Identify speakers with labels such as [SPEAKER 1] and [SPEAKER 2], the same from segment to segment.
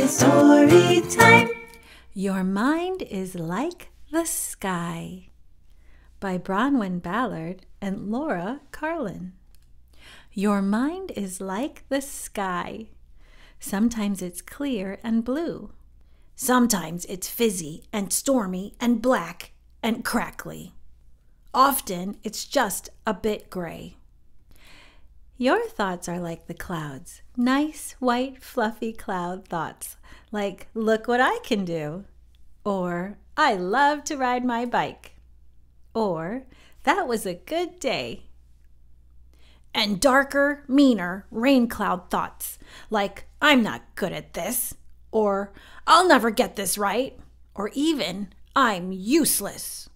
[SPEAKER 1] It's story time.
[SPEAKER 2] Your Mind is Like the Sky by Bronwen Ballard and Laura Carlin. Your mind is like the sky. Sometimes it's clear and blue. Sometimes it's fizzy and stormy and black and crackly. Often it's just a bit gray. Your thoughts are like the clouds. Nice, white, fluffy cloud thoughts, like, look what I can do, or I love to ride my bike, or that was a good day. And darker, meaner rain cloud thoughts, like, I'm not good at this, or I'll never get this right, or even, I'm useless.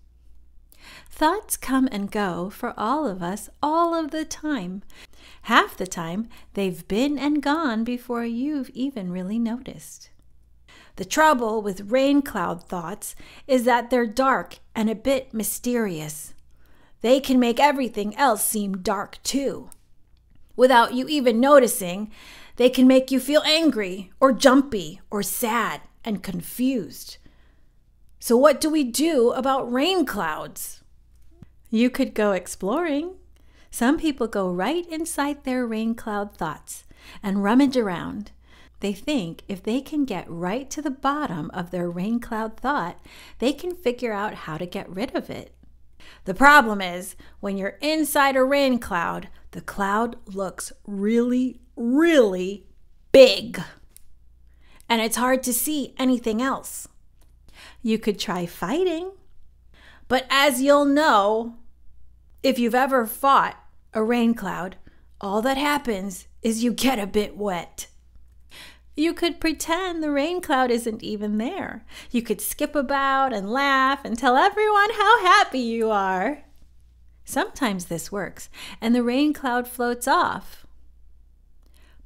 [SPEAKER 2] Thoughts come and go for all of us all of the time. Half the time, they've been and gone before you've even really noticed. The trouble with rain cloud thoughts is that they're dark and a bit mysterious. They can make everything else seem dark too. Without you even noticing, they can make you feel angry or jumpy or sad and confused. So, what do we do about rain clouds? You could go exploring. Some people go right inside their rain cloud thoughts and rummage around. They think if they can get right to the bottom of their rain cloud thought, they can figure out how to get rid of it. The problem is, when you're inside a rain cloud, the cloud looks really, really big. And it's hard to see anything else. You could try fighting. But as you'll know, if you've ever fought a rain cloud, all that happens is you get a bit wet. You could pretend the rain cloud isn't even there. You could skip about and laugh and tell everyone how happy you are. Sometimes this works, and the rain cloud floats off.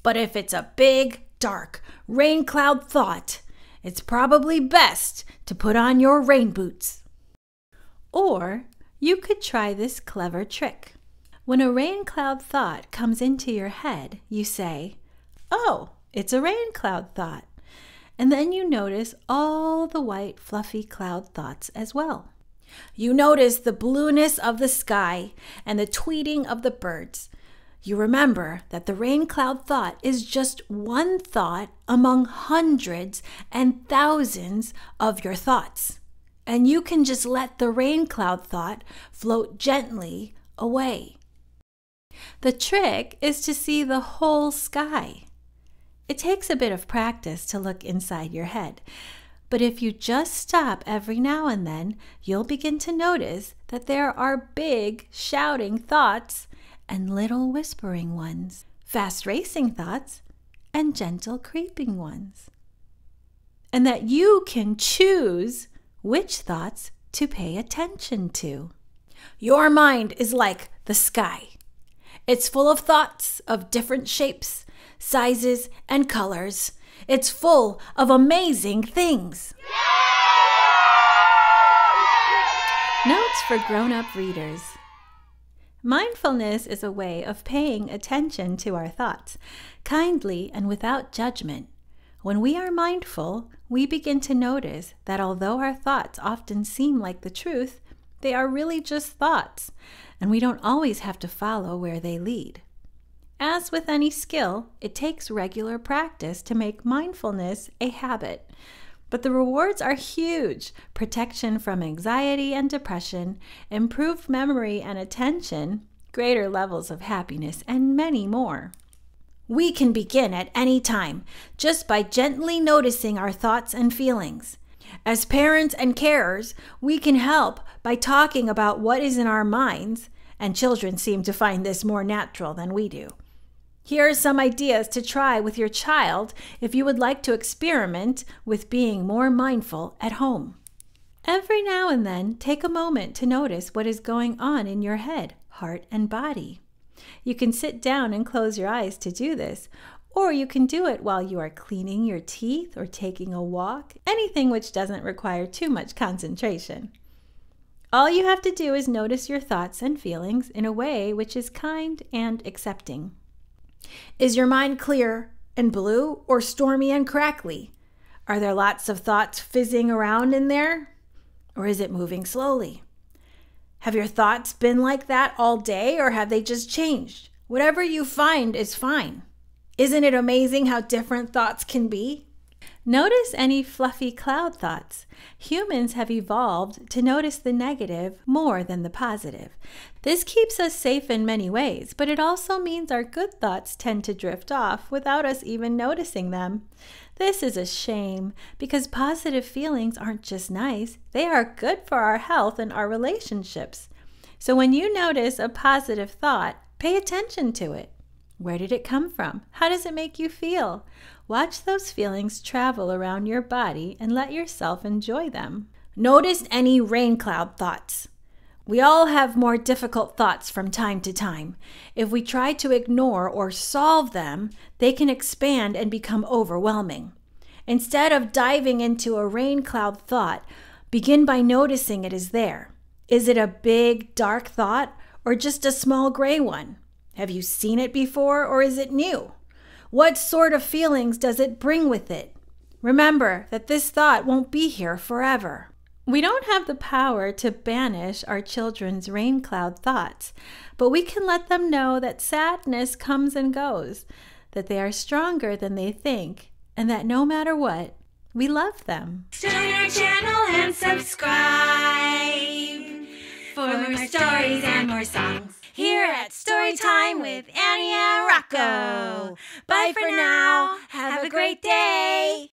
[SPEAKER 2] But if it's a big, dark rain cloud thought, it's probably best to put on your rain boots. Or you could try this clever trick. When a rain cloud thought comes into your head, you say, Oh, it's a rain cloud thought. And then you notice all the white, fluffy cloud thoughts as well. You notice the blueness of the sky and the tweeting of the birds. You remember that the rain cloud thought is just one thought among hundreds and thousands of your thoughts and you can just let the rain cloud thought float gently away. The trick is to see the whole sky. It takes a bit of practice to look inside your head, but if you just stop every now and then, you'll begin to notice that there are big shouting thoughts and little whispering ones, fast racing thoughts and gentle creeping ones. And that you can choose which thoughts to pay attention to. Your mind is like the sky. It's full of thoughts of different shapes, sizes, and colors. It's full of amazing things. Notes for grown up readers. Mindfulness is a way of paying attention to our thoughts, kindly and without judgment. When we are mindful, we begin to notice that although our thoughts often seem like the truth, they are really just thoughts, and we don't always have to follow where they lead. As with any skill, it takes regular practice to make mindfulness a habit. But the rewards are huge protection from anxiety and depression, improved memory and attention, greater levels of happiness, and many more. We can begin at any time just by gently noticing our thoughts and feelings. As parents and carers, we can help by talking about what is in our minds, and children seem to find this more natural than we do. Here are some ideas to try with your child if you would like to experiment with being more mindful at home. Every now and then, take a moment to notice what is going on in your head, heart, and body. You can sit down and close your eyes to do this, or you can do it while you are cleaning your teeth or taking a walk, anything which doesn't require too much concentration. All you have to do is notice your thoughts and feelings in a way which is kind and accepting. Is your mind clear and blue or stormy and crackly? Are there lots of thoughts fizzing around in there? Or is it moving slowly? Have your thoughts been like that all day or have they just changed? Whatever you find is fine. Isn't it amazing how different thoughts can be? Notice any fluffy cloud thoughts. Humans have evolved to notice the negative more than the positive. This keeps us safe in many ways, but it also means our good thoughts tend to drift off without us even noticing them. This is a shame because positive feelings aren't just nice, they are good for our health and our relationships. So when you notice a positive thought, pay attention to it. Where did it come from? How does it make you feel? Watch those feelings travel around your body and let yourself enjoy them. Notice any rain cloud thoughts. We all have more difficult thoughts from time to time. If we try to ignore or solve them, they can expand and become overwhelming. Instead of diving into a rain cloud thought, begin by noticing it is there. Is it a big, dark thought or just a small gray one? Have you seen it before or is it new? What sort of feelings does it bring with it? Remember that this thought won't be here forever. We don't have the power to banish our children's rain cloud thoughts, but we can let them know that sadness comes and goes, that they are stronger than they think, and that no matter what, we love them.
[SPEAKER 1] Join our channel and subscribe for more stories and more songs here at Storytime with Annie and Rocco. Bye for now. Have a great day.